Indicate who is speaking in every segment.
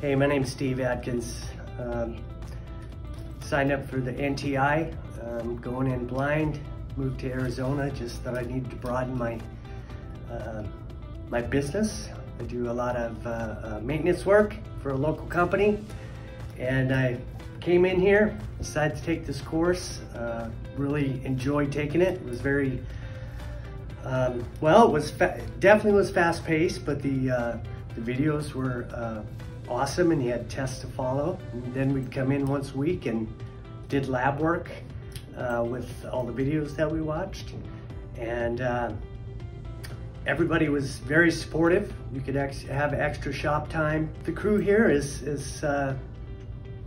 Speaker 1: Hey, my name's Steve Atkins. Um, signed up for the NTI, going in blind, moved to Arizona, just thought I needed to broaden my, uh, my business. I do a lot of uh, uh, maintenance work for a local company and I came in here, decided to take this course, uh, really enjoyed taking it. It was very, um, well, it was definitely was fast paced, but the, uh, the videos were uh, awesome and he had tests to follow. And then we'd come in once a week and did lab work uh, with all the videos that we watched. And uh, everybody was very supportive. You could ex have extra shop time. The crew here is, is uh,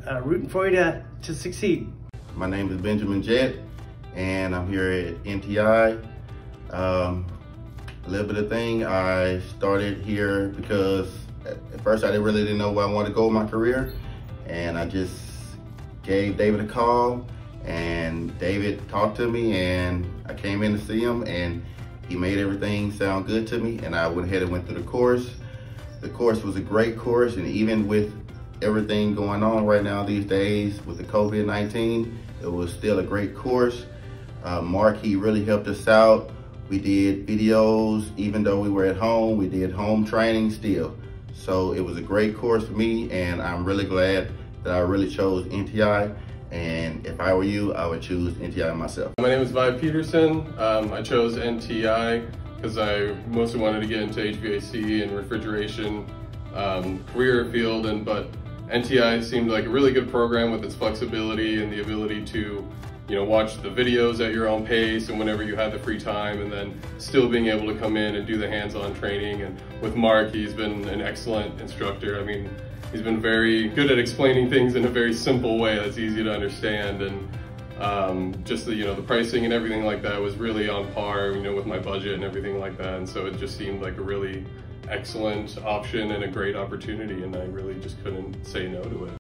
Speaker 1: uh rooting for you to, to succeed.
Speaker 2: My name is Benjamin Jett and I'm here at NTI. Um, a little bit of thing, I started here because at first I really didn't know where I wanted to go with my career. And I just gave David a call and David talked to me and I came in to see him and he made everything sound good to me and I went ahead and went through the course. The course was a great course and even with everything going on right now these days with the COVID-19, it was still a great course. Uh, Mark, he really helped us out. We did videos, even though we were at home, we did home training still. So it was a great course for me and I'm really glad that I really chose NTI. And if I were you, I would choose NTI myself.
Speaker 3: My name is Vi Peterson. Um, I chose NTI because I mostly wanted to get into HVAC and refrigeration um, career field, and but NTI seemed like a really good program with its flexibility and the ability to you know, watch the videos at your own pace and whenever you have the free time and then still being able to come in and do the hands-on training. And with Mark, he's been an excellent instructor. I mean, he's been very good at explaining things in a very simple way that's easy to understand. And um, just the, you know, the pricing and everything like that was really on par, you know, with my budget and everything like that. And so it just seemed like a really excellent option and a great opportunity. And I really just couldn't say no to it.